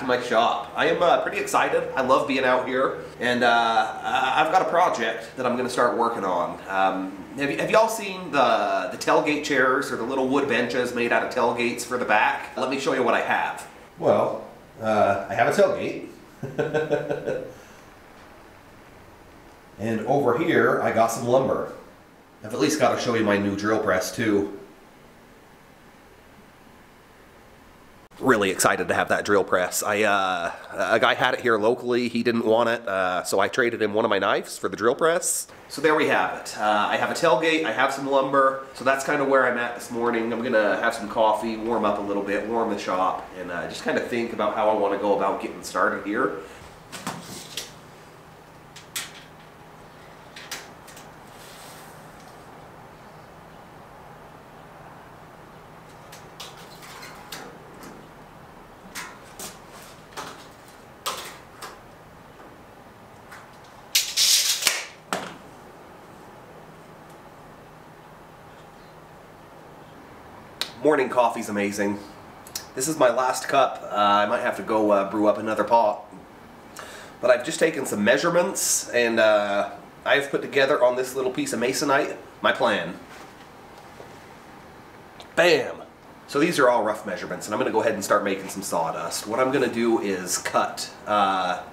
to my shop. I am uh, pretty excited. I love being out here, and uh, I've got a project that I'm going to start working on. Um, have, y'all seen the, the tailgate chairs or the little wood benches made out of tailgates for the back? Let me show you what I have. Well, uh, I have a tailgate. and over here, I got some lumber. I've at least got to show you my new drill press too. Really excited to have that drill press. I uh, a guy had it here locally. He didn't want it, uh, so I traded him one of my knives for the drill press. So there we have it. Uh, I have a tailgate. I have some lumber. So that's kind of where I'm at this morning. I'm gonna have some coffee, warm up a little bit, warm the shop, and uh, just kind of think about how I want to go about getting started here. Morning coffee's amazing. This is my last cup. Uh, I might have to go uh, brew up another pot. But I've just taken some measurements and uh, I've put together on this little piece of masonite my plan. Bam! So these are all rough measurements and I'm going to go ahead and start making some sawdust. What I'm going to do is cut uh,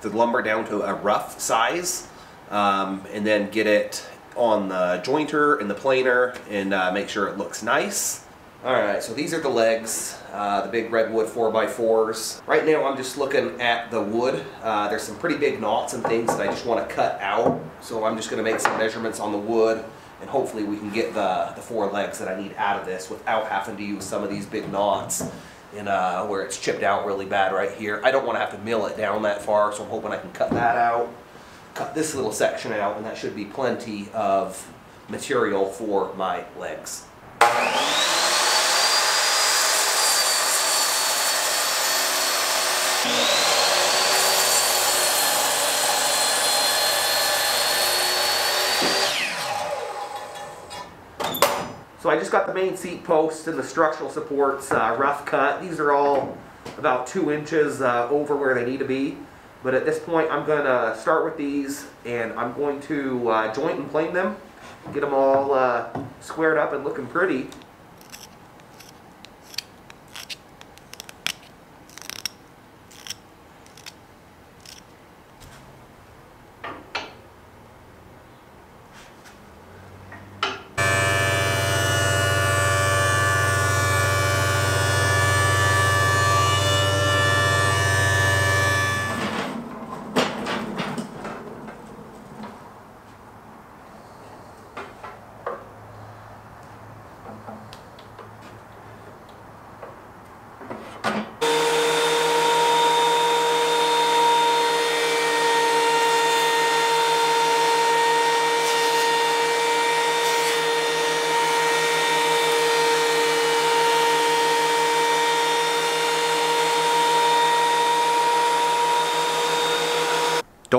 the lumber down to a rough size um, and then get it on the jointer and the planer and uh, make sure it looks nice. Alright, so these are the legs, uh, the big redwood 4x4s. Right now I'm just looking at the wood. Uh, there's some pretty big knots and things that I just want to cut out. So I'm just going to make some measurements on the wood and hopefully we can get the, the four legs that I need out of this without having to use some of these big knots in uh, where it's chipped out really bad right here. I don't want to have to mill it down that far, so I'm hoping I can cut that out. Cut this little section out, and that should be plenty of material for my legs. So I got the main seat posts and the structural supports uh, rough cut. These are all about two inches uh, over where they need to be. But at this point, I'm going to start with these and I'm going to uh, joint and plane them, get them all uh, squared up and looking pretty.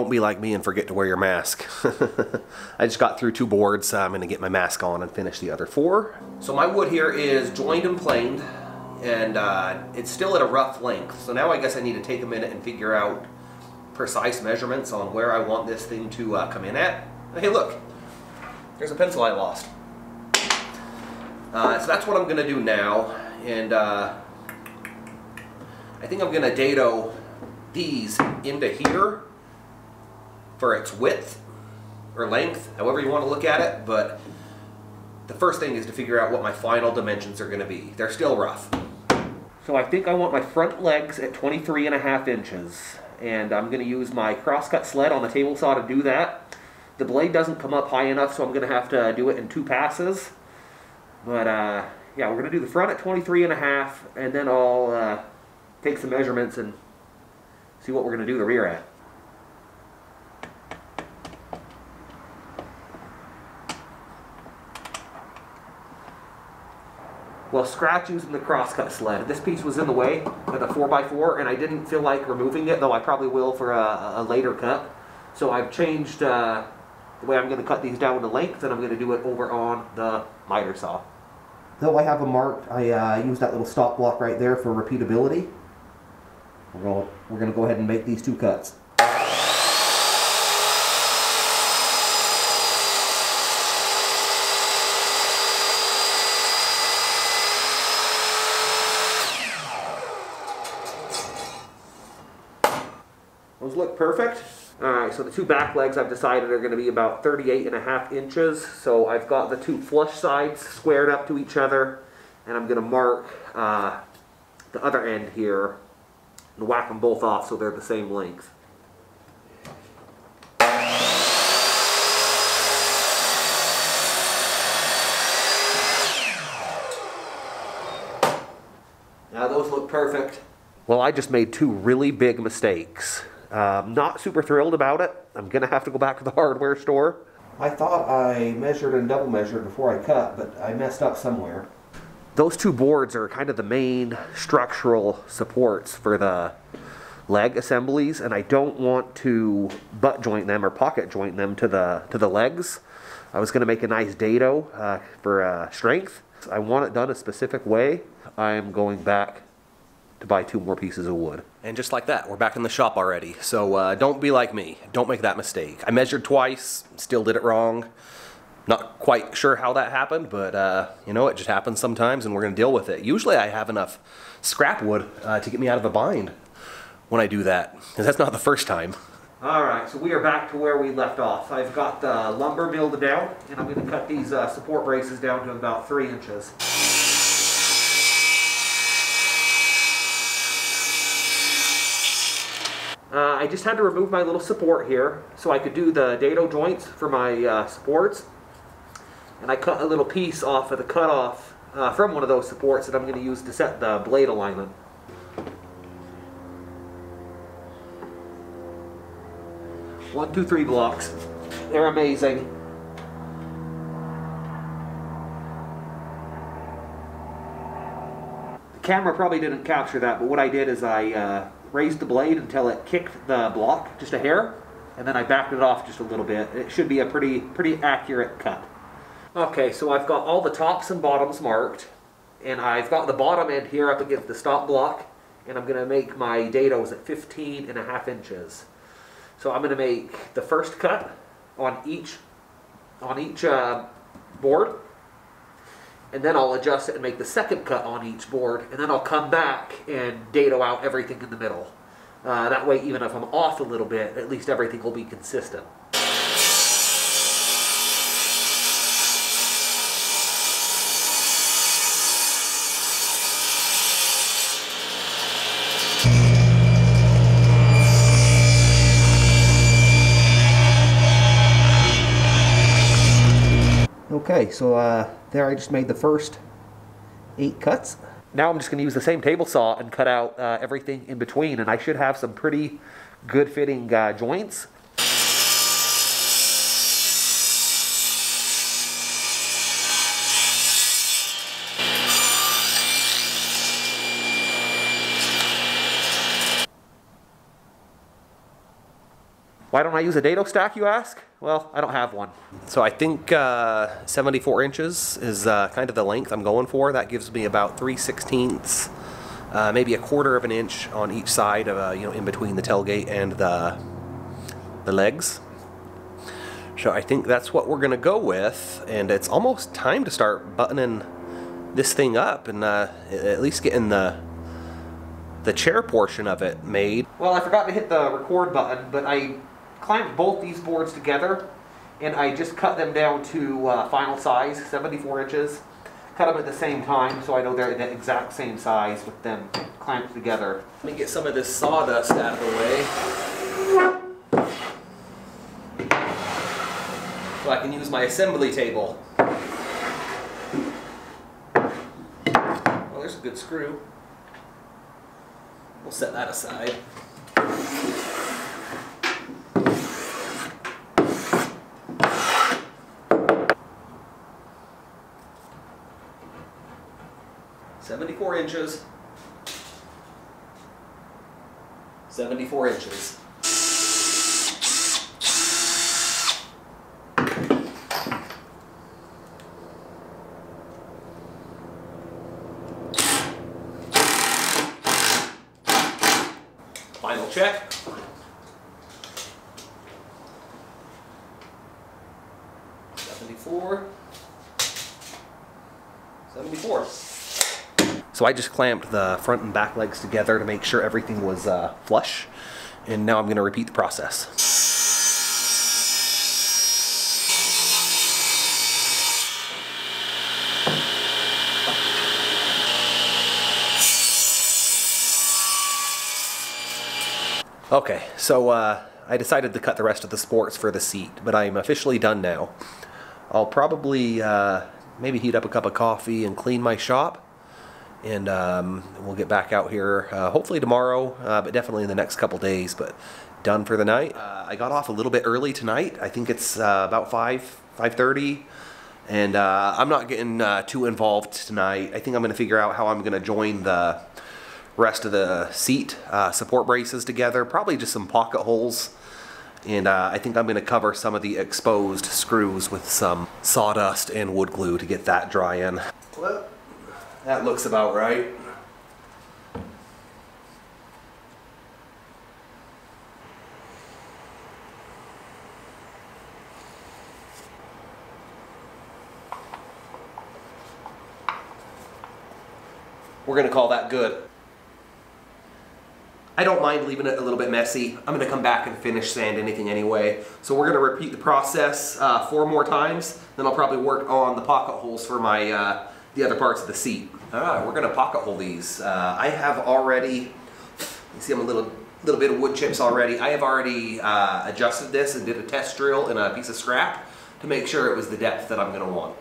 Don't be like me and forget to wear your mask. I just got through two boards. So I'm to get my mask on and finish the other four. So my wood here is joined and planed, and uh, it's still at a rough length. So now I guess I need to take a minute and figure out precise measurements on where I want this thing to uh, come in at. Hey, look, there's a pencil I lost. Uh, so that's what I'm to do now, and uh, I think I'm to dado these into here for its width or length, however you want to look at it, but the first thing is to figure out what my final dimensions are going to be. They're still rough. So I think I want my front legs at 23 and a half inches, and I'm going to use my crosscut sled on the table saw to do that. The blade doesn't come up high enough, so I'm going to have to do it in two passes. But uh, yeah, we're going to do the front at 23 and a half, and then I'll uh, take some measurements and see what we're going to do the rear at. Well, scratch using the crosscut sled. This piece was in the way of the 4x4, and I didn't feel like removing it, though I probably will for a, a later cut. So I've changed uh, the way I'm going to cut these down to length, and I'm going to do it over on the miter saw. Though I have them marked, I uh, use that little stop block right there for repeatability. We're we're gonna go ahead and make these two cuts. Those look perfect. All right, so the two back legs I've decided are going to be about 38 and a half inches. So I've got the two flush sides squared up to each other, and I'm going to mark uh, the other end here and whack them both off so they're the same length. Now those look perfect. Well, I just made two really big mistakes. Um, not super thrilled about it. I'm gonna have to go back to the hardware store. I thought I measured and double measured before I cut, but I messed up somewhere. Those two boards are kind of the main structural supports for the leg assemblies, and I don't want to butt joint them or pocket joint them to the to the legs. I was gonna make a nice dado uh, for uh, strength. I want it done a specific way. I am going back to buy two more pieces of wood. And just like that, we're back in the shop already. So uh, don't be like me. Don't make that mistake. I measured twice, still did it wrong. Not quite sure how that happened, but uh, you know, it just happens sometimes and we're gonna deal with it. Usually I have enough scrap wood uh, to get me out of a bind when I do that, because that's not the first time. All right, so we are back to where we left off. I've got the lumber milled down, and I'm going to cut these uh, support braces down to about three inches. Uh, I just had to remove my little support here so I could do the dado joints for my uh, supports. And I cut a little piece off of the cutoff uh, from one of those supports that I'm going to use to set the blade alignment. One, two, three blocks. They're amazing. The camera probably didn't capture that, but what I did is I uh, raised the blade until it kicked the block just a hair, and then I backed it off just a little bit. It should be a pretty pretty accurate cut. Okay, so I've got all the tops and bottoms marked, and I've got the bottom end here up against the stop block, and I'm going to make my dados at 15 and a half inches. So I'm going to make the first cut on each on each uh, board, and then I'll adjust it and make the second cut on each board, and then I'll come back and dado out everything in the middle. Uh, that way, even if I'm off a little bit, at least everything will be consistent. Okay, so uh, there I just made the first eight cuts. Now I'm just going to use the same table saw and cut out uh, everything in between, and I should have some pretty good fitting uh, joints. Why don't I use a dado stack, you ask? Well, I don't have one. So I think uh, 74 inches is uh, kind of the length I'm going for. That gives me about 3 sixteenths, uh, maybe a quarter of an inch on each side of, uh, you know, in between the tailgate and the, the legs. So I think that's what we're going to go with. And it's almost time to start buttoning this thing up and uh, at least getting the, the chair portion of it made. Well, I forgot to hit the record button, but I clamped both these boards together and I just cut them down to uh, final size, 74 inches. Cut them at the same time so I know they're the exact same size with them clamped together. Let me get some of this sawdust out of the way. So I can use my assembly table. Well, there's a good screw. We'll set that aside. Seventy-four inches. 74 inches. So I just clamped the front and back legs together to make sure everything was uh, flush. And now I'm going to repeat the process. Okay, so uh, I decided to cut the rest of the sports for the seat, but I'm officially done now. I'll probably uh, maybe heat up a cup of coffee and clean my shop, and um, we'll get back out here uh, hopefully tomorrow, uh, but definitely in the next couple days. But done for the night. Uh, I got off a little bit early tonight. I think it's uh, about five, five thirty. And uh, I'm not getting uh, too involved tonight. I think I'm going to figure out how I'm going to join the rest of the seat support braces together, probably just some pocket holes. And I think I'm going to cover some of the exposed screws with some sawdust and wood glue to get that dry in. Well, that looks about right. We're to call that good. I don't mind leaving it a little bit messy. I'm gonna come back and finish sand anything anyway. So we're gonna repeat the process uh, four more times. Then I'll probably work on the pocket holes for my uh, the other parts of the seat. All right, we're gonna pocket hole these. Uh, I have already, you see I'm a little little bit of wood chips already. I have already uh, adjusted this and did a test drill in a piece of scrap to make sure it was the depth that I'm gonna want.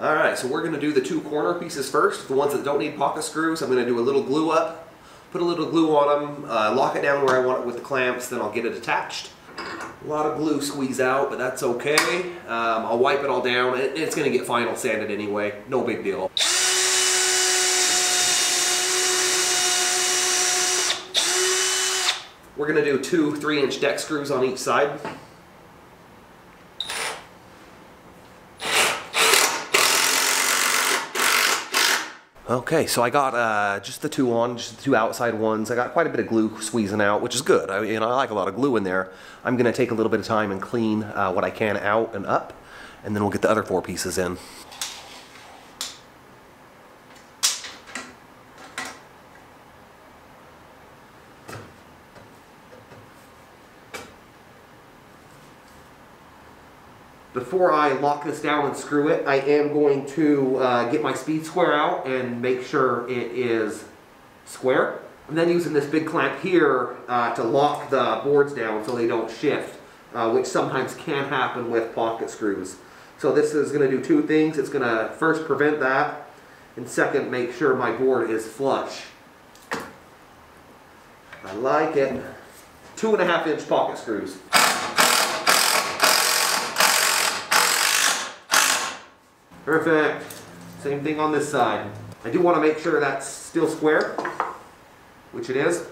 All right, so we're gonna do the two corner pieces first, the ones that don't need pocket screws. I'm gonna do a little glue up, put a little glue on them, uh, lock it down where I want it with the clamps, then I'll get it attached. A lot of glue squeeze out, but that's okay. Um, I'll wipe it all down. It, it's gonna get final sanded anyway, no big deal. We're gonna do two three inch deck screws on each side. Okay, so I got uh, just the two on, just the two outside ones. I got quite a bit of glue squeezing out, which is good. I, I like a lot of glue in there. I'm gonna take a little bit of time and clean uh, what I can out and up, and then we'll get the other four pieces in. Before I lock this down and screw it, I am going to uh, get my speed square out and make sure it is square. I'm then using this big clamp here uh, to lock the boards down so they don't shift, uh, which sometimes can happen with pocket screws. So this is going to do two things. It's going to first prevent that, and second, make sure my board is flush. I like it. Two and a half inch pocket screws. Perfect. Same thing on this side. I do want to make sure that's still square, which it is.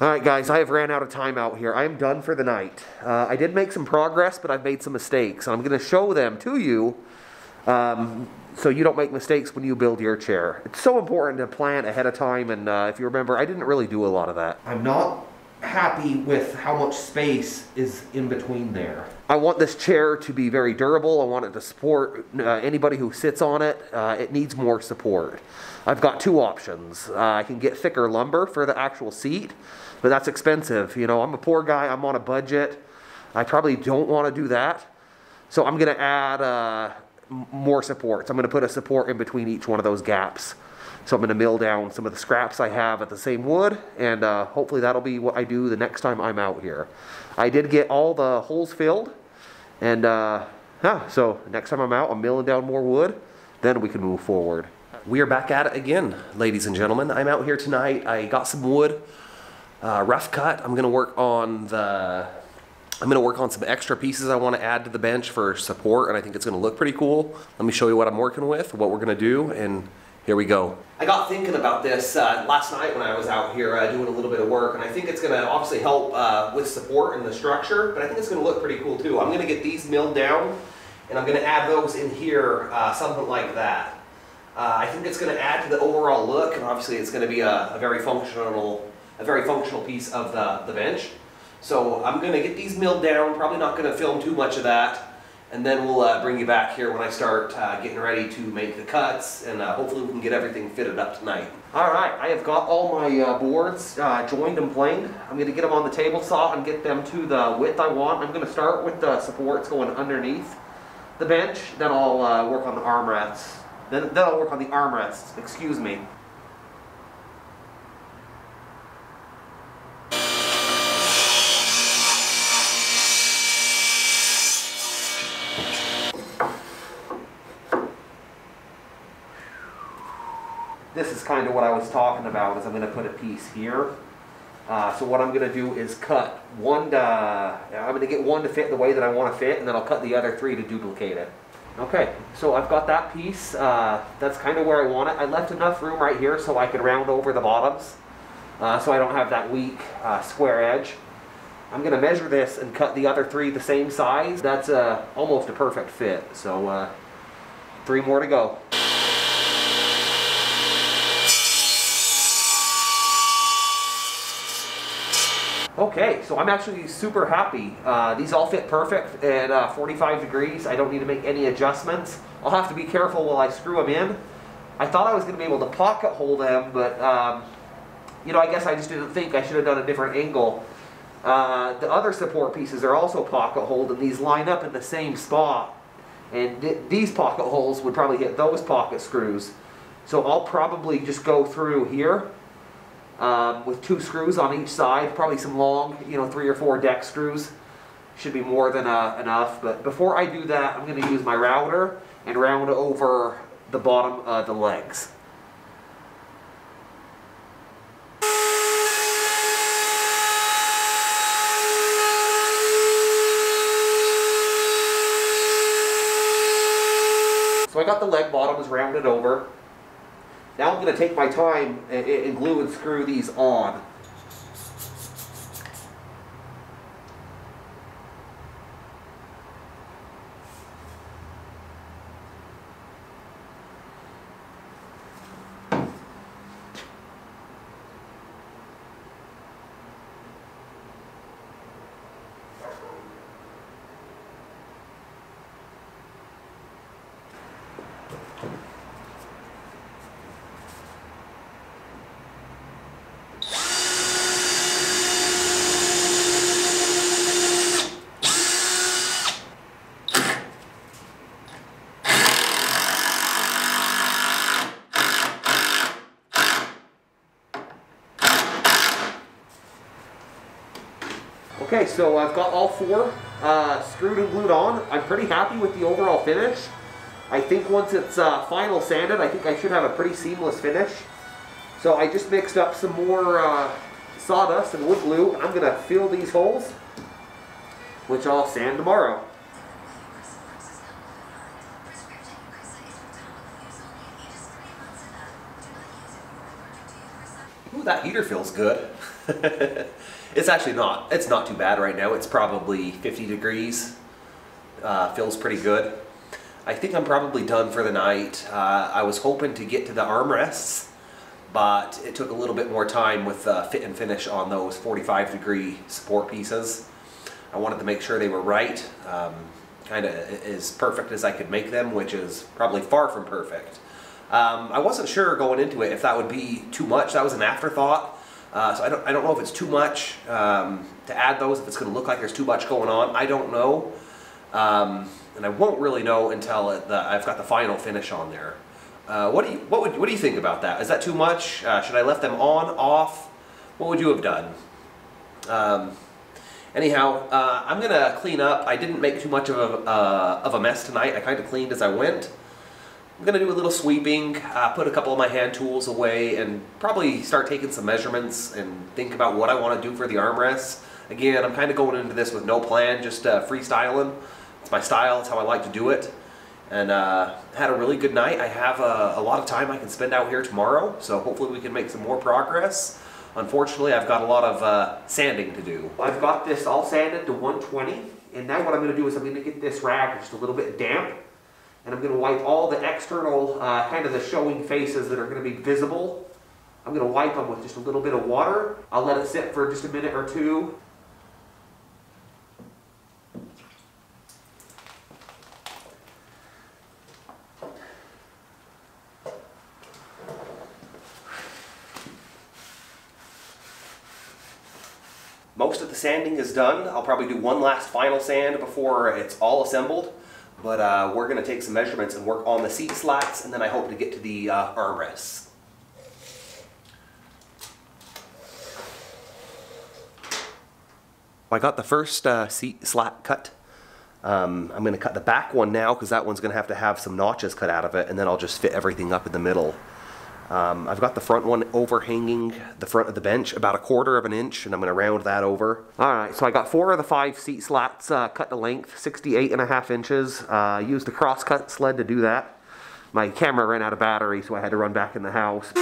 Alright guys, I have ran out of time out here. I am done for the night. Uh, I did make some progress, but I've made some mistakes. And I'm going to show them to you um, so you don't make mistakes when you build your chair. It's so important to plan ahead of time, and uh, if you remember, I didn't really do a lot of that. I'm not happy with how much space is in between there. I want this chair to be very durable. I want it to support uh, anybody who sits on it. Uh, it needs more support. I've got two options. Uh, I can get thicker lumber for the actual seat, but that's expensive. You know, I'm a poor guy. I'm on a budget. I probably don't want to do that. So I'm going to add uh, more supports. I'm going to put a support in between each one of those gaps. So I'm going to mill down some of the scraps I have at the same wood, and uh, hopefully that'll be what I do the next time I'm out here. I did get all the holes filled, and uh, so next time I'm out, I'm milling down more wood, then we can move forward. We are back at it again, ladies and gentlemen. I'm out here tonight. I got some wood, uh, rough cut. I'm to work on the I'm to work on some extra pieces I want to add to the bench for support, and I think it's to look pretty cool. Let me show you what I'm working with, what we're to do, and Here we go. I got thinking about this uh, last night when I was out here uh, doing a little bit of work, and I think it's going to obviously help uh, with support and the structure, but I think it's going to look pretty cool too. I'm going to get these milled down, and I'm going to add those in here, uh, something like that. Uh, I think it's going to add to the overall look, and obviously it's going to be a, a very functional, a very functional piece of the, the bench. So I'm going to get these milled down. Probably not going to film too much of that and then we'll uh, bring you back here when I start uh, getting ready to make the cuts, and uh, hopefully we can get everything fitted up tonight. All right, I have got all my uh, boards uh, joined and planed. I'm going to get them on the table saw and get them to the width I want. I'm going to start with the supports going underneath the bench, then I'll uh, work on the armrests. Then, then I'll work on the armrests, excuse me. Kind of what I was talking about is I'm going to put a piece here. Uh, so what I'm going to do is cut one to, I'm going to get one to fit the way that I want to fit and then I'll cut the other three to duplicate it. Okay, so I've got that piece. Uh, that's kind of where I want it. I left enough room right here so I can round over the bottoms uh, so I don't have that weak uh, square edge. I'm going to measure this and cut the other three the same size. That's uh, almost a perfect fit. So uh, three more to go. Okay, so I'm actually super happy. Uh, these all fit perfect at uh, 45 degrees. I don't need to make any adjustments. I'll have to be careful while I screw them in. I thought I was going to be able to pocket hole them, but um, you know, I guess I just didn't think I should have done a different angle. Uh, the other support pieces are also pocket hold, and these line up in the same spot. And th these pocket holes would probably hit those pocket screws. So I'll probably just go through here um, with two screws on each side, probably some long, you know, three or four deck screws. Should be more than uh, enough. But before I do that, I'm going to use my router and round over the bottom of the legs. So I got the leg bottoms rounded over. Now I'm going to take my time and, and glue and screw these on. Okay, so I've got all four uh, screwed and glued on. I'm pretty happy with the overall finish. I think once it's uh, final sanded, I think I should have a pretty seamless finish. So I just mixed up some more uh, sawdust and wood glue, and I'm going to fill these holes, which I'll sand tomorrow. Ooh, that heater feels good. it's actually not. It's not too bad right now. It's probably 50 degrees. Uh, feels pretty good. I think I'm probably done for the night. Uh, I was hoping to get to the armrests, but it took a little bit more time with uh, fit and finish on those 45 degree support pieces. I wanted to make sure they were right, um, kind of as perfect as I could make them, which is probably far from perfect. Um, I wasn't sure going into it if that would be too much. That was an afterthought. Uh, so I don't, I don't know if it's too much um, to add those, if it's going to look like there's too much going on. I don't know. Um, and I won't really know until the, I've got the final finish on there. Uh, what do you what would what do you think about that? Is that too much? Uh, should I left them on, off? What would you have done? Um, anyhow, uh, I'm gonna clean up. I didn't make too much of a uh, of a mess tonight. I kind of cleaned as I went. I'm going to do a little sweeping, uh, put a couple of my hand tools away, and probably start taking some measurements and think about what I want to do for the armrests. Again, I'm kind of going into this with no plan, just uh, freestyling. It's my style, it's how I like to do it. and uh, had a really good night. I have a, a lot of time I can spend out here tomorrow, so hopefully we can make some more progress. Unfortunately, I've got a lot of uh, sanding to do. I've got this all sanded to 120, and now what I'm going to do is I'm going to get this rag just a little bit damp, and I'm going to wipe all the external, uh, kind of the showing faces that are going to be visible. I'm going to wipe them with just a little bit of water. I'll let it sit for just a minute or two. Most of the sanding is done. I'll probably do one last final sand before it's all assembled. But uh, we're going to take some measurements and work on the seat slats, and then I hope to get to the uh, armrests. I got the first uh, seat slat cut. Um, I'm going to cut the back one now because that one's going to have to have some notches cut out of it, and then I'll just fit everything up in the middle. Um, I've got the front one overhanging the front of the bench about a quarter of an inch, and I'm going to round that over. All right, so I got four of the five seat slats uh, cut to length, 68 and a half inches. Uh, used the crosscut sled to do that. My camera ran out of battery, so I had to run back in the house.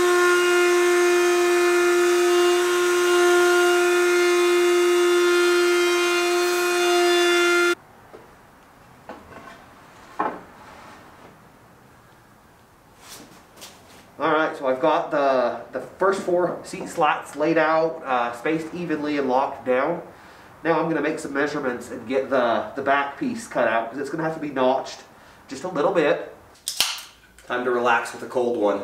All right, so I've got the, the first four seat slats laid out, uh, spaced evenly and locked down. Now I'm gonna make some measurements and get the, the back piece cut out because it's gonna have to be notched just a little bit. Time to relax with a cold one.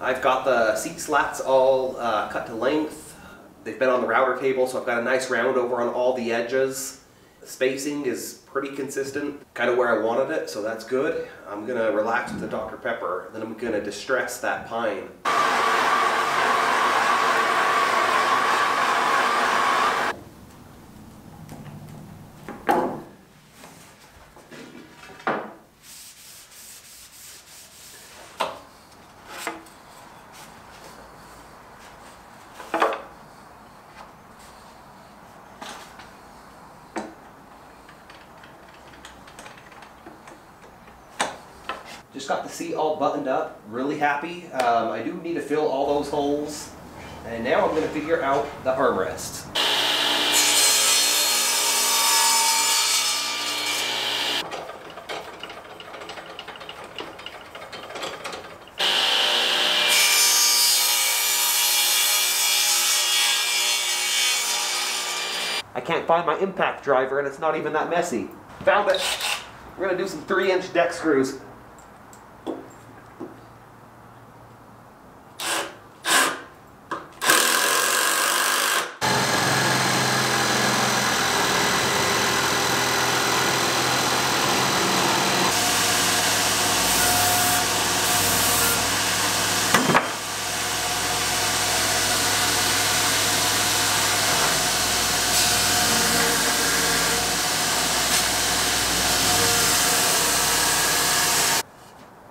I've got the seat slats all uh, cut to length. They've been on the router table, so I've got a nice round over on all the edges. The spacing is pretty consistent, kind of where I wanted it, so that's good. I'm gonna relax with the Dr. Pepper, then I'm gonna distress that pine. Just got the seat all buttoned up, happy. Um, I do need to fill all those holes. And now I'm gonna figure out the armrests. I can't find my impact driver and it's not even that messy. Found it. We're gonna do some three inch deck screws.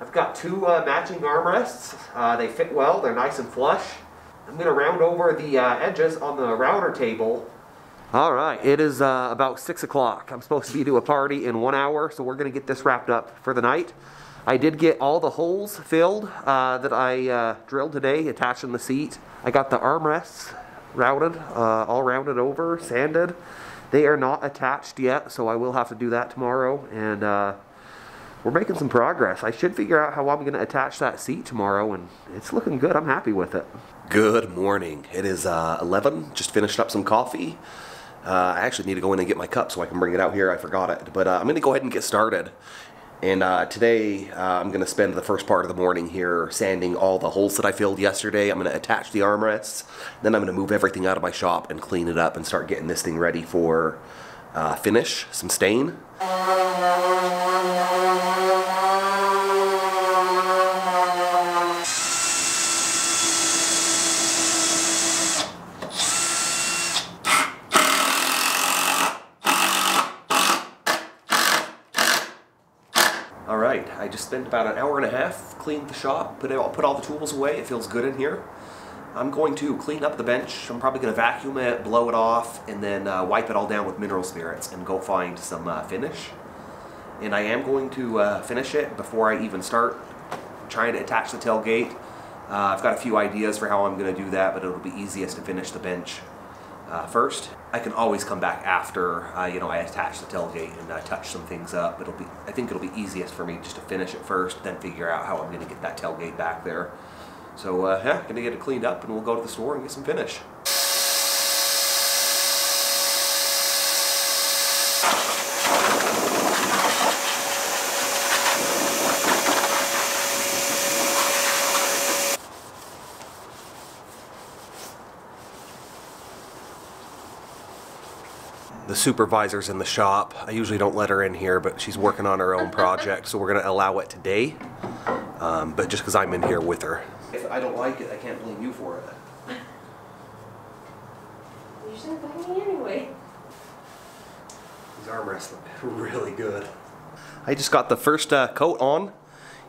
I've got two uh, matching armrests. Uh, they fit well, they're nice and flush. I'm going to round over the uh, edges on the router table. All right, it is uh, about 6 o'clock. I'm supposed to be to a party in one hour, so we're going to get this wrapped up for the night. I did get all the holes filled uh, that I uh, drilled today, attaching the seat. I got the armrests routed, uh, all rounded over, sanded. They are not attached yet, so I will have to do that tomorrow. And we're making some progress. I should figure out how I'm going to attach that seat tomorrow, and it's looking good. I'm happy with it. Good morning. It is uh, 11. Just finished up some coffee. Uh, I actually need to go in and get my cup so I can bring it out here. I forgot it. But uh, I'm going to go ahead and get started. And uh, today uh, I'm going to spend the first part of the morning here sanding all the holes that I filled yesterday. I'm going to attach the armrests. Then I'm going to move everything out of my shop and clean it up and start getting this thing ready for uh, finish, some stain. All right, I just spent about an hour and a half, cleaned the shop, put, it, put all the tools away. It feels good in here. I'm going to clean up the bench. I'm probably going to vacuum it, blow it off, and then uh, wipe it all down with mineral spirits and go find some uh, finish. and I am going to uh, finish it before I even start trying to attach the tailgate. Uh, I've got a few ideas for how I'm going to do that, but it'll be easiest to finish the bench uh, first. I can always come back after uh, you know I attach the tailgate and uh, touch some things up. It'll be I think it'll be easiest for me just to finish it first, then figure out how I'm going to get that tailgate back there. So uh, yeah, gonna get it cleaned up, and we'll go to the store and get some finish. The supervisor's in the shop. I usually don't let her in here, but she's working on her own project, so we're going to allow it today. Um, but just because I'm in here with her. If I don't like it, I can't blame you for it. You shouldn't blame me anyway. These armrests look really good. I just got the first uh, coat on.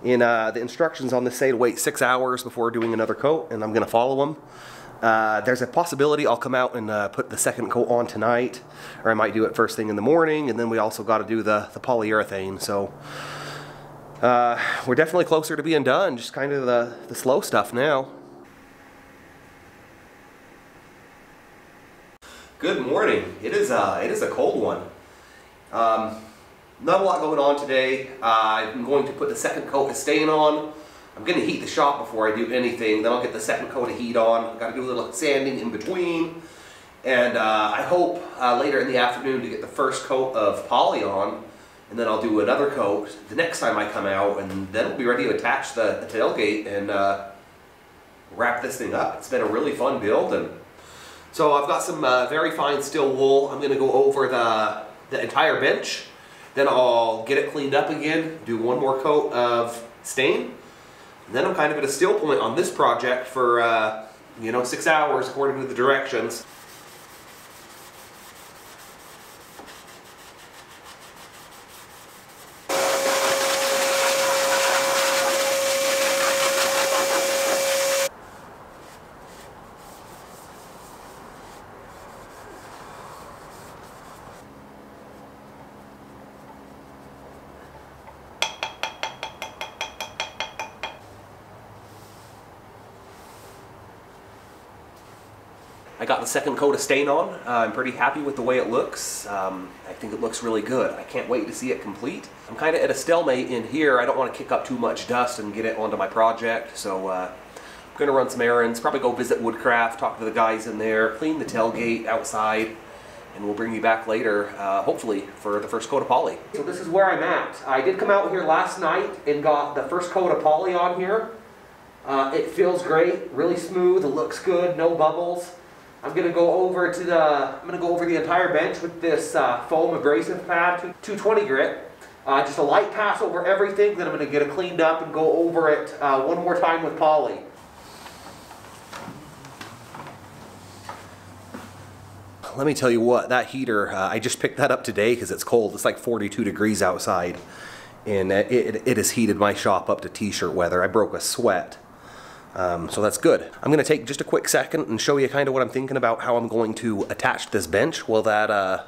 In uh, the instructions on this say to wait six hours before doing another coat, and I'm going to follow them. Uh, there's a possibility I'll come out and uh, put the second coat on tonight, or I might do it first thing in the morning, and then we also got to do the, the polyurethane. So uh, we're definitely closer to being done, just kind of the, the slow stuff now. Good morning. It is a, it is a cold one. Um, not a lot going on today. I'm going to put the second coat of stain on. I'm going to heat the shop before I do anything. Then I'll get the second coat of heat on. I got to do a little sanding in between. And uh, I hope uh, later in the afternoon to get the first coat of poly on. And then I'll do another coat the next time I come out. And then we'll be ready to attach the, the tailgate and uh, wrap this thing up. It's been a really fun build. and So I've got some uh, very fine steel wool. I'm going to go over the, the entire bench. Then I'll get it cleaned up again, do one more coat of stain, then I'm kind of at a still point on this project for, uh, you know, six hours according to the directions. I got the second coat of stain on. Uh, I'm pretty happy with the way it looks. Um, I think it looks really good. I can't wait to see it complete. I'm kind of at a stalemate in here. I don't want to kick up too much dust and get it onto my project, so uh, I'm going to run some errands, probably go visit Woodcraft, talk to the guys in there, clean the tailgate outside, and we'll bring you back later, uh, hopefully, for the first coat of poly. So this is where I'm at. I did come out here last night and got the first coat of poly on here. Uh, it feels great, really smooth, it looks good, no bubbles. I'm gonna go over to the, I'm gonna go over the entire bench with this uh, foam abrasive pad, 220 grit. Uh, just a light pass over everything, then I'm gonna get it cleaned up and go over it uh, one more time with poly. Let me tell you what, that heater, uh, I just picked that up today because it's cold. It's like 42 degrees outside. And it, it, it has heated my shop up to t-shirt weather. I broke a sweat. Um, so that's good. I'm going to take just a quick second and show you kind of what I'm thinking about how I'm going to attach this bench while that, uh,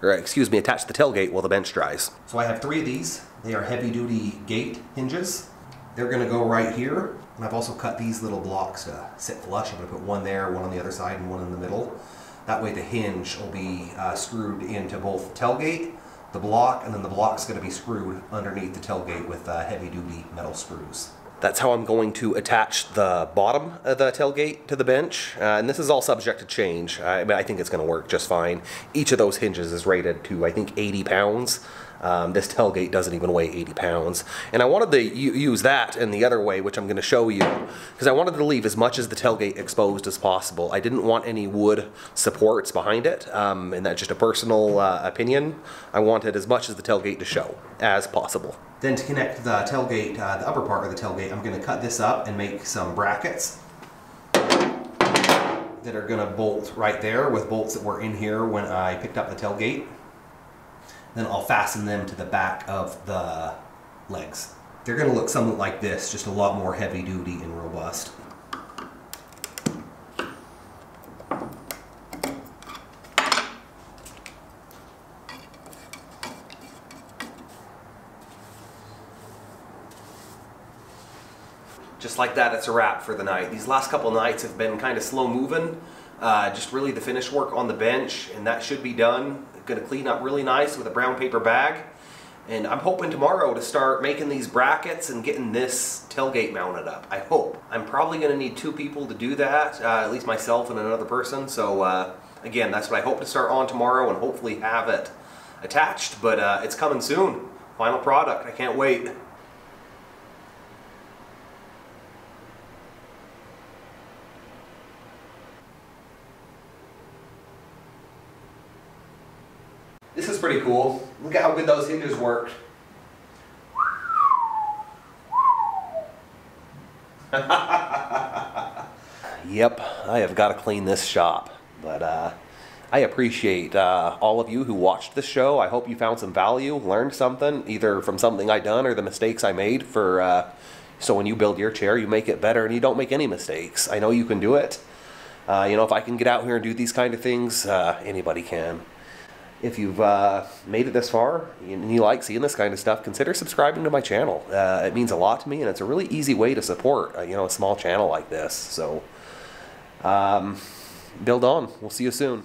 or excuse me, attach the tailgate while the bench dries. So I have three of these. They are heavy duty gate hinges. They're going to go right here. And I've also cut these little blocks to sit flush. I'm going to put one there, one on the other side, and one in the middle. That way the hinge will be uh, screwed into both tailgate, the block, and then the block's going to be screwed underneath the tailgate with uh, heavy duty metal screws. That's how I'm going to attach the bottom of the tailgate to the bench. Uh, and this is all subject to change. I, I think it's going to work just fine. Each of those hinges is rated to, I think, 80 pounds. Um, this tailgate doesn't even weigh 80 pounds. And I wanted to use that in the other way, which I'm going to show you, because I wanted to leave as much as the tailgate exposed as possible. I didn't want any wood supports behind it, um, and that's just a personal uh, opinion. I wanted as much as the tailgate to show as possible. Then to connect the tailgate, uh, the upper part of the tailgate, I'm going to cut this up and make some brackets that are going to bolt right there with bolts that were in here when I picked up the tailgate. Then I'll fasten them to the back of the legs. They're going to look something like this, just a lot more heavy duty and robust. just like that, it's a wrap for the night. These last couple nights have been kind of slow moving, uh, just really the finish work on the bench, and that should be done Going to clean up really nice with a brown paper bag. And I'm hoping tomorrow to start making these brackets and getting this tailgate mounted up. I hope. I'm probably going to need two people to do that, uh, at least myself and another person. So uh, again, that's what I hope to start on tomorrow and hopefully have it attached. But uh, it's coming soon. Final product. I can't wait. Pretty cool. Look at how good those hinges worked. yep, I have got to clean this shop. But uh, I appreciate uh, all of you who watched the show. I hope you found some value, learned something, either from something I done or the mistakes I made. For uh, so when you build your chair, you make it better and you don't make any mistakes. I know you can do it. Uh, you know, if I can get out here and do these kind of things, uh, anybody can. If you've uh, made it this far and you like seeing this kind of stuff, consider subscribing to my channel. Uh, it means a lot to me, and it's a really easy way to support uh, you know a small channel like this. So, um, build on. We'll see you soon.